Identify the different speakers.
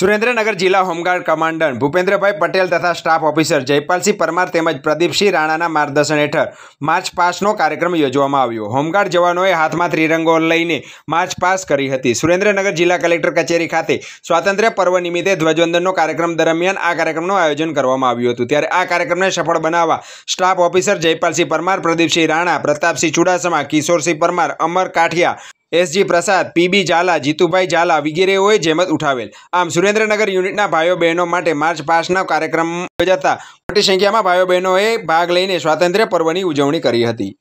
Speaker 1: સુરેન્દ્રનગર જિલ્લા home guard commandant Bhupendrabhai Patel તથા staff officer Jaypalsinh Parmar તેમજ પ્રદીપસિંહ રાણાના માર્ગદર્શન હેઠળ માર્ચ પાસ્ટનો કાર્યક્રમ યોજવામાં આવ્યો. હોમગાર્ડ જવાનોએ હાથમાં ત્રિરંગો લઈને માર્ચ પાસ કરી હતી. સુરેન્દ્રનગર જિલ્લા કલેક્ટર કચેરી ખાતે સ્વાતંત્ર્ય પર્વ નિમિત્તે ધ્વજવંદનનો કાર્યક્રમ દરમિયાન આ કાર્યક્રમનું આયોજન કરવામાં આવ્યું હતું. ત્યારે આ કાર્યક્રમને સફળ બનાવવા staff officer Jaypalsinh Parmar, Pradipsinh Rana, Pratapsinh Chudasama, Kishorsinh Parmar, Amar Kathiya SG Prasad PB Jhala, Jitubhai Jhala વગેરેઓએ જેમત ઉઠાવેલ. આમ સુરેન્દ્રનગર યુનિટના ભાઈઓ બહેનો માટે માર્ચ પાસ્ટના કાર્યક્રમ યોજાતા મોટી સંખ્યામાં ભાઈઓ બહેનોએ ભાગ લઈને સ્વાતંત્ર્ય પર્વની ઉજવણી કરી હતી.